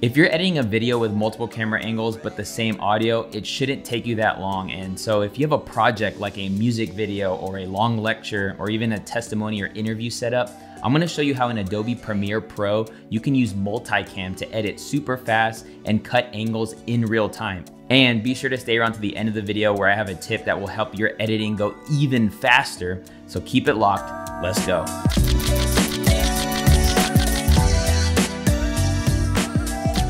If you're editing a video with multiple camera angles but the same audio, it shouldn't take you that long. And so if you have a project like a music video or a long lecture or even a testimony or interview setup, I'm gonna show you how in Adobe Premiere Pro, you can use multicam to edit super fast and cut angles in real time. And be sure to stay around to the end of the video where I have a tip that will help your editing go even faster. So keep it locked, let's go.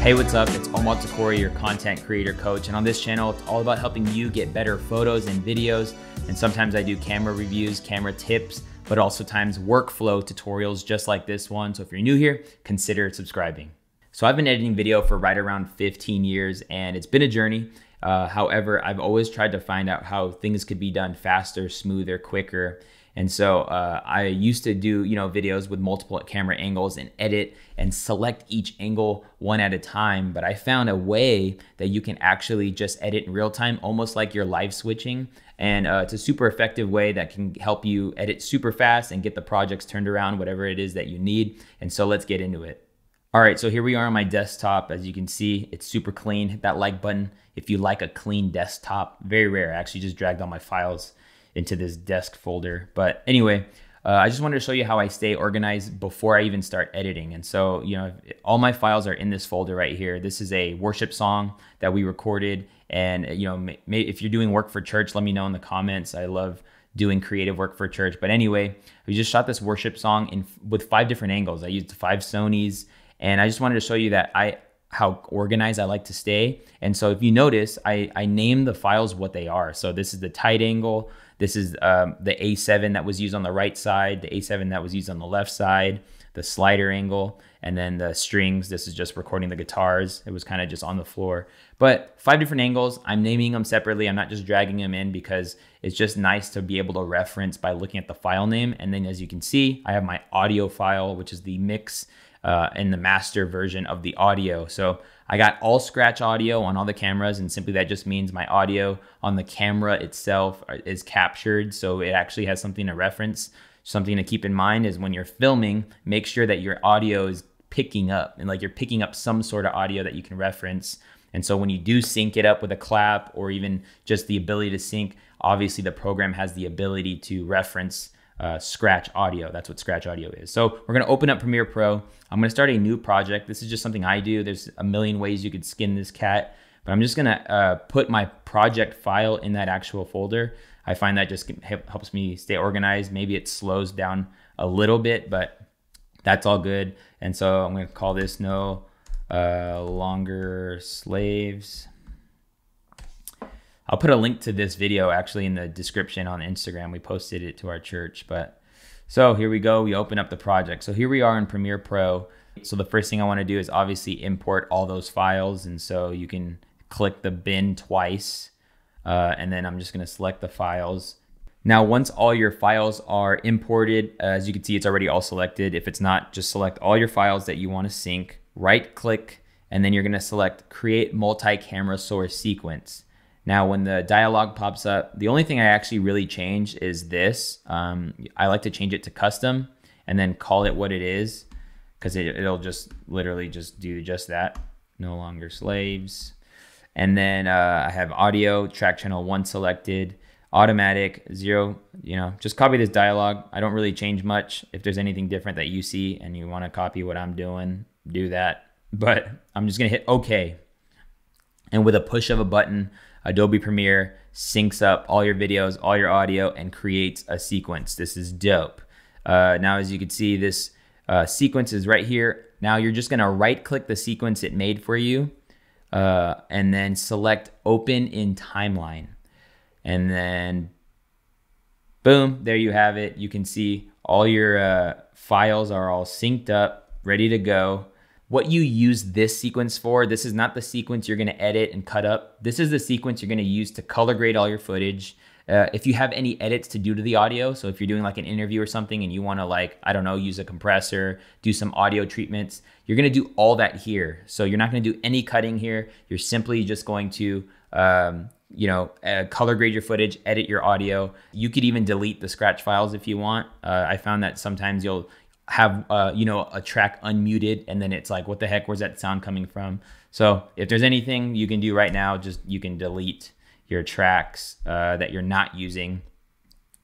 Hey, what's up? It's Omar El-Takrori, your content creator coach. And on this channel, it's all about helping you get better photos and videos. And sometimes I do camera reviews, camera tips, but also times workflow tutorials just like this one. So if you're new here, consider subscribing. So I've been editing video for right around 15 years and it's been a journey. Uh, however, I've always tried to find out how things could be done faster, smoother, quicker. And so uh, I used to do, you know, videos with multiple camera angles and edit and select each angle one at a time. But I found a way that you can actually just edit in real time, almost like you're live switching. And uh, it's a super effective way that can help you edit super fast and get the projects turned around, whatever it is that you need. And so let's get into it. All right, so here we are on my desktop. As you can see, it's super clean. Hit that like button if you like a clean desktop. Very rare. I actually just dragged all my files into this desk folder. But anyway, uh, I just wanted to show you how I stay organized before I even start editing. And so, you know, all my files are in this folder right here. This is a worship song that we recorded. And, you know, if you're doing work for church, let me know in the comments. I love doing creative work for church. But anyway, we just shot this worship song in with five different angles. I used five Sonys. And I just wanted to show you that I how organized I like to stay. And so if you notice, I, I name the files what they are. So this is the tight angle. This is um, the A7 that was used on the right side, the A7 that was used on the left side, the slider angle, and then the strings. This is just recording the guitars. It was kind of just on the floor. But five different angles. I'm naming them separately. I'm not just dragging them in because it's just nice to be able to reference by looking at the file name. And then as you can see, I have my audio file, which is the mix uh, in the master version of the audio. So I got all scratch audio on all the cameras, and simply that just means my audio on the camera itself is captured. So it actually has something to reference. Something to keep in mind is when you're filming, make sure that your audio is picking up and like you're picking up some sort of audio that you can reference. And so when you do sync it up with a clap or even just the ability to sync, obviously the program has the ability to reference uh, Scratch Audio. That's what Scratch Audio is. So we're gonna open up Premiere Pro. I'm gonna start a new project. This is just something I do. There's a million ways you could skin this cat, but I'm just gonna uh, put my project file in that actual folder. I find that just helps me stay organized. Maybe it slows down a little bit, but that's all good. And so I'm gonna call this no uh, longer slaves. I'll put a link to this video actually in the description on Instagram. We posted it to our church. But so here we go. We open up the project. So here we are in Premiere Pro. So the first thing I want to do is obviously import all those files. And so you can click the bin twice. Uh, and then I'm just going to select the files. Now, once all your files are imported, as you can see, it's already all selected. If it's not, just select all your files that you want to sync, right click, and then you're going to select create multi-camera source sequence. Now, when the dialog pops up, the only thing I actually really change is this. Um, I like to change it to custom and then call it what it is because it, it'll just literally just do just that. No longer slaves. And then uh, I have audio, track channel one selected, automatic, zero, you know, just copy this dialog. I don't really change much. If there's anything different that you see and you want to copy what I'm doing, do that. But I'm just going to hit OK. And with a push of a button, Adobe Premiere syncs up all your videos, all your audio, and creates a sequence. This is dope. Uh, now, as you can see, this uh, sequence is right here. Now you're just gonna right click the sequence it made for you uh, and then select open in timeline. And then boom, there you have it. You can see all your uh, files are all synced up, ready to go what you use this sequence for. This is not the sequence you're gonna edit and cut up. This is the sequence you're gonna use to color grade all your footage. Uh, if you have any edits to do to the audio, so if you're doing like an interview or something and you wanna like, I don't know, use a compressor, do some audio treatments, you're gonna do all that here. So you're not gonna do any cutting here. You're simply just going to, um, you know, uh, color grade your footage, edit your audio. You could even delete the scratch files if you want. Uh, I found that sometimes you'll have uh, you know a track unmuted and then it's like what the heck where's that sound coming from? So if there's anything you can do right now just you can delete your tracks uh, that you're not using.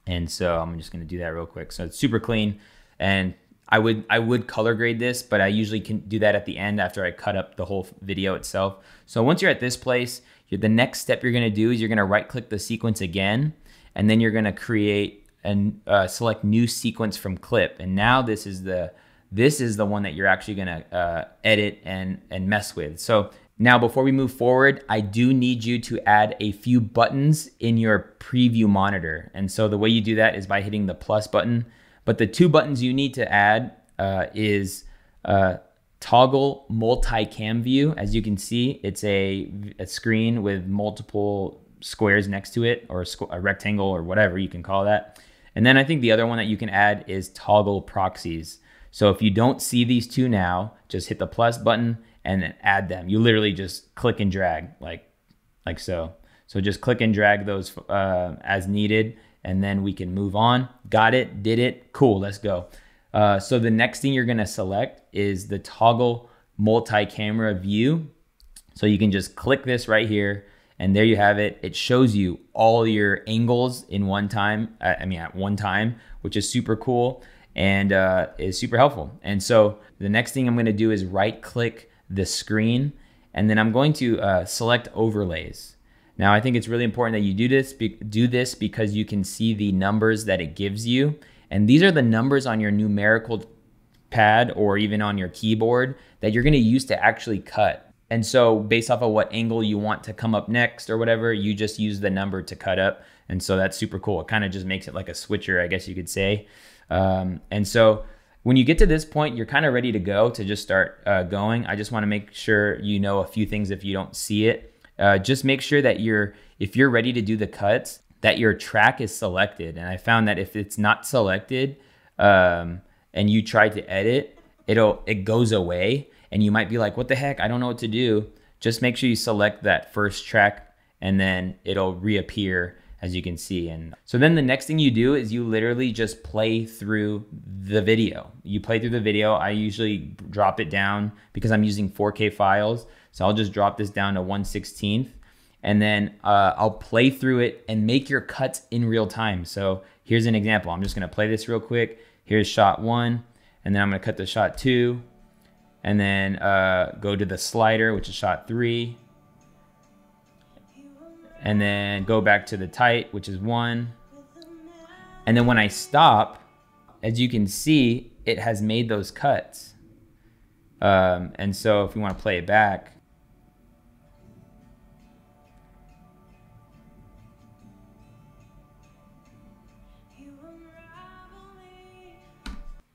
And so i'm just going to do that real quick. So it's super clean and i would i would color grade this but i usually can do that at the end after i cut up the whole video itself. So once you're at this place the next step you're going to do is you're going to right click the sequence again and then you're going to create and uh, select new sequence from clip. And now this is the this is the one that you're actually gonna uh, edit and and mess with. So now before we move forward, I do need you to add a few buttons in your preview monitor. And so the way you do that is by hitting the plus button. But the two buttons you need to add uh, is uh, toggle multi-cam view. As you can see, it's a, a screen with multiple squares next to it or a, a rectangle or whatever you can call that. And then I think the other one that you can add is toggle proxies. So if you don't see these two now, just hit the plus button and then add them. You literally just click and drag like, like so. So just click and drag those uh, as needed and then we can move on. Got it, did it, cool, let's go. Uh, so the next thing you're gonna select is the toggle multi-camera view. So you can just click this right here and there you have it. It shows you all your angles in one time. I mean, at one time, which is super cool and uh, is super helpful. And so the next thing I'm going to do is right click the screen and then I'm going to uh, select overlays. Now I think it's really important that you do this do this because you can see the numbers that it gives you. And these are the numbers on your numerical pad or even on your keyboard that you're going to use to actually cut. And so based off of what angle you want to come up next or whatever, you just use the number to cut up. And so that's super cool. It kind of just makes it like a switcher, I guess you could say. Um, and so when you get to this point, you're kind of ready to go to just start uh, going. I just want to make sure you know a few things if you don't see it. Uh, just make sure that you're, if you're ready to do the cuts, that your track is selected. And I found that if it's not selected um, and you try to edit, it'll, it goes away and you might be like, what the heck? I don't know what to do. Just make sure you select that first track and then it'll reappear as you can see. And so then the next thing you do is you literally just play through the video. You play through the video. I usually drop it down because I'm using 4K files. So I'll just drop this down to 1 16th and then uh, I'll play through it and make your cuts in real time. So here's an example. I'm just gonna play this real quick. Here's shot one, and then I'm gonna cut the shot two, and then uh, go to the slider, which is shot three, and then go back to the tight, which is one. And then when I stop, as you can see, it has made those cuts. Um, and so if we want to play it back,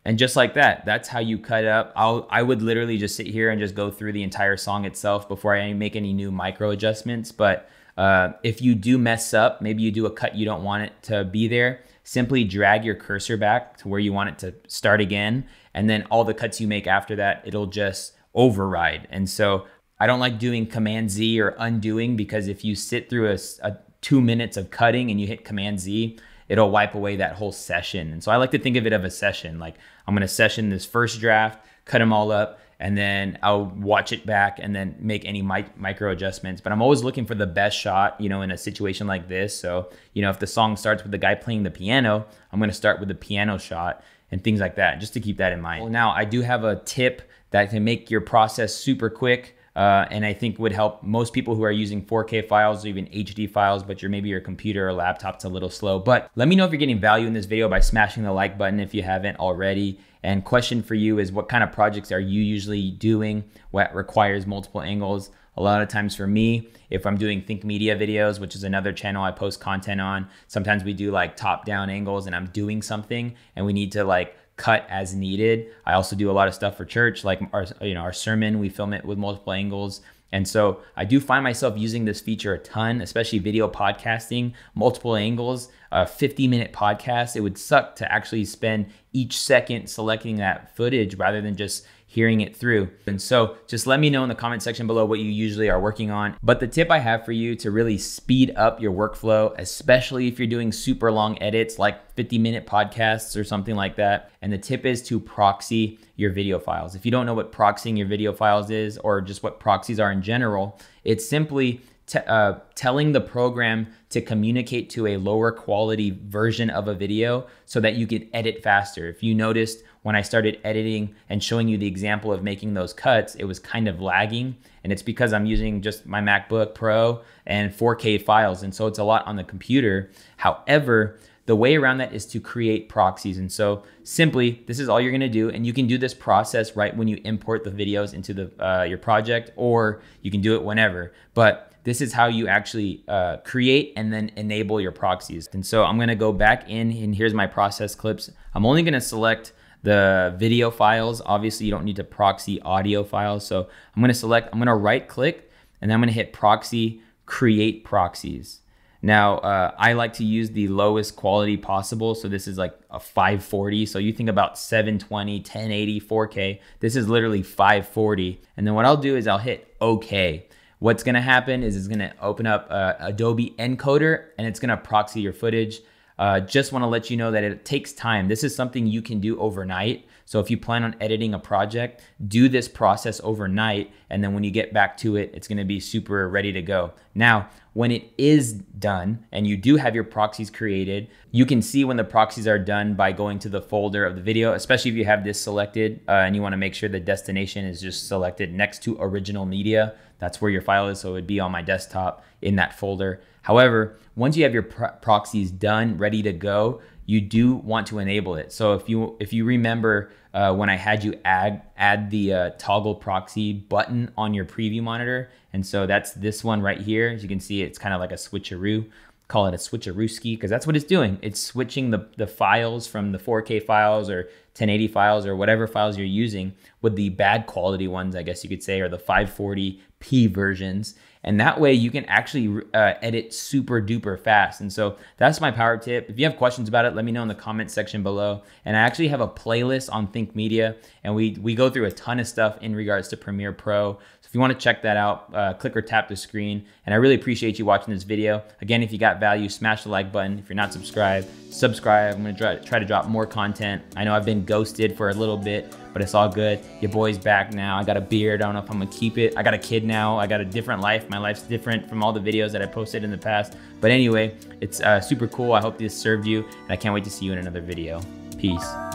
And just like that, that's how you cut up. I'll, I would literally just sit here and just go through the entire song itself before I make any new micro adjustments. But uh, if you do mess up, maybe you do a cut you don't want it to be there, simply drag your cursor back to where you want it to start again. And then all the cuts you make after that, it'll just override. And so I don't like doing Command Z or undoing because if you sit through a, a two minutes of cutting and you hit Command Z, it'll wipe away that whole session. And so I like to think of it of a session. Like I'm going to session this first draft, cut them all up, and then I'll watch it back and then make any mic- micro adjustments. But I'm always looking for the best shot, you know, in a situation like this. So, you know, if the song starts with the guy playing the piano, I'm going to start with the piano shot and things like that, just to keep that in mind. Well, now I do have a tip that can make your process super quick uh, and I think would help most people who are using 4K files or even HD files, but your maybe your computer or laptop's a little slow. But let me know if you're getting value in this video by smashing the like button if you haven't already. And question for you is what kind of projects are you usually doing? What requires multiple angles? A lot of times for me, if I'm doing Think Media videos, which is another channel I post content on, sometimes we do like top down angles and I'm doing something and we need to like cut as needed. I also do a lot of stuff for church, like our you know our sermon. We film it with multiple angles. And so I do find myself using this feature a ton, especially video podcasting, multiple angles, a 50 minute podcast. It would suck to actually spend each second selecting that footage rather than just hearing it through. And so just let me know in the comment section below what you usually are working on. But the tip I have for you to really speed up your workflow, especially if you're doing super long edits like 50 minute podcasts or something like that. And the tip is to proxy your video files. If you don't know what proxying your video files is or just what proxies are in general, it's simply uh, telling the program to communicate to a lower quality version of a video so that you can edit faster. If you noticed when I started editing and showing you the example of making those cuts, it was kind of lagging. And it's because I'm using just my MacBook Pro and 4K files. And so it's a lot on the computer. However, the way around that is to create proxies. And so simply, this is all you're gonna do. And you can do this process right when you import the videos into the uh, your project, or you can do it whenever. But this is how you actually uh, create and then enable your proxies. And so I'm gonna go back in and here's my process clips. I'm only gonna select the video files. Obviously you don't need to proxy audio files. So I'm gonna select, I'm gonna right click and then I'm gonna hit proxy, create proxies. Now, uh, I like to use the lowest quality possible. So this is like a 540. So you think about 720, 1080, 4K. This is literally 540. And then what I'll do is I'll hit OK. What's gonna happen is it's gonna open up uh, Adobe Encoder and it's gonna proxy your footage. Uh, just wanna let you know that it takes time. This is something you can do overnight. So if you plan on editing a project, do this process overnight. And then when you get back to it, it's gonna be super ready to go. Now, when it is done and you do have your proxies created, you can see when the proxies are done by going to the folder of the video, especially if you have this selected uh, and you wanna make sure the destination is just selected next to original media. That's where your file is, so it would be on my desktop in that folder. However, once you have your pro proxies done, ready to go, you do want to enable it. So if you if you remember uh, when I had you add add the uh, toggle proxy button on your preview monitor, and so that's this one right here. As you can see, it's kind of like a switcheroo. Call it a switcherooski because that's what it's doing. It's switching the the files from the 4K files or 1080 files or whatever files you're using with the bad quality ones, I guess you could say, or the 540p versions. And that way you can actually uh, edit super duper fast. And so that's my power tip. If you have questions about it, let me know in the comment section below. And I actually have a playlist on Think Media and we, we go through a ton of stuff in regards to Premiere Pro. If you want to check that out, uh, click or tap the screen. And I really appreciate you watching this video. Again, if you got value, smash the like button. If you're not subscribed, subscribe. I'm going to try, to drop more content. I know I've been ghosted for a little bit, but it's all good. Your boy's back now. I got a beard. I don't know if I'm gonna keep it. I got a kid now. I got a different life. My life's different from all the videos that I posted in the past. But anyway, it's uh, super cool. I hope this served you, and I can't wait to see you in another video. Peace.